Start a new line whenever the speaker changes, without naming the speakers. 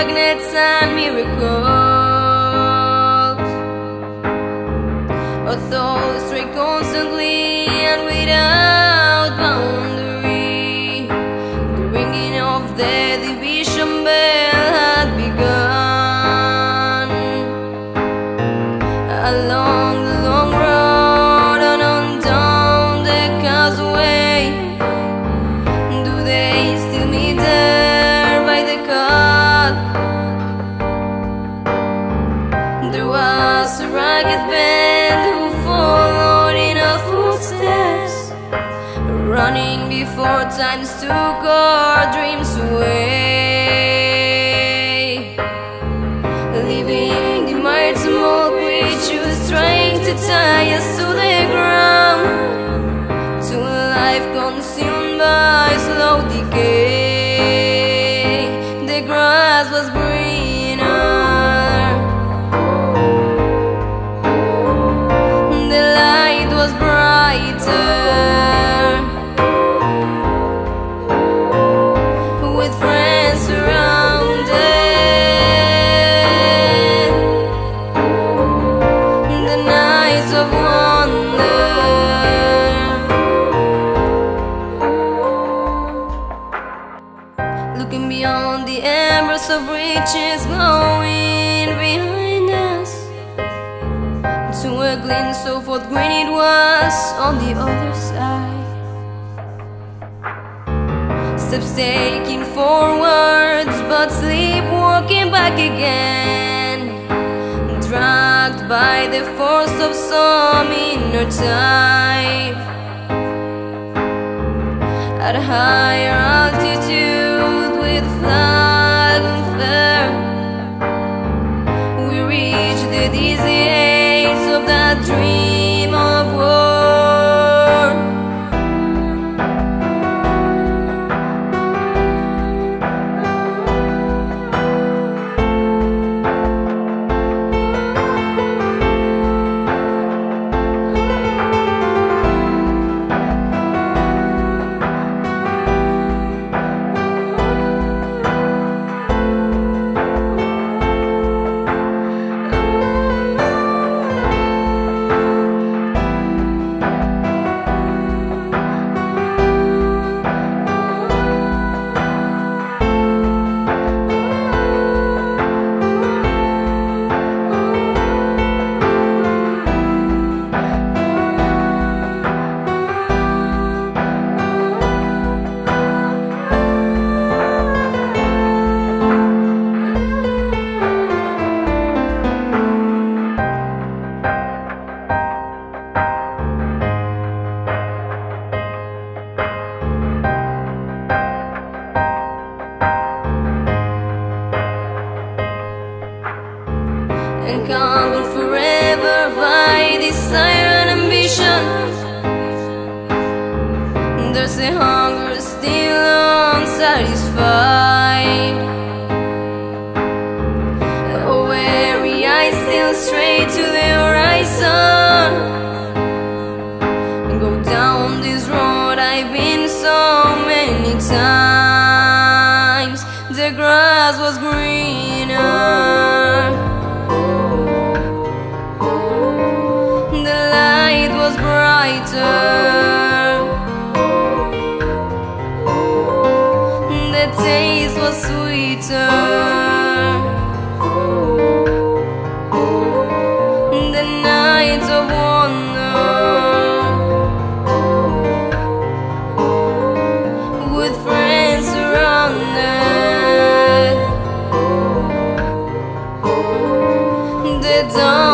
magnets and miracles. Ragged who followed in our footsteps, running before times took our dreams away, leaving the mired small creatures trying to tie us to the ground, to a life consumed by slow decay. The grass was Looking beyond the embers of riches glowing behind us to a glimpse of what green it was on the other side. Steps taking forwards, but sleepwalking back again, dragged by the force of some inner tide. At a higher altitude with flag Forever by desire and ambition. There's a hunger still unsatisfied. A eye still straight to the horizon. Go down this road I've been so many times. The grass was greener. days were sweeter The nights of wonder With friends around us. The dawn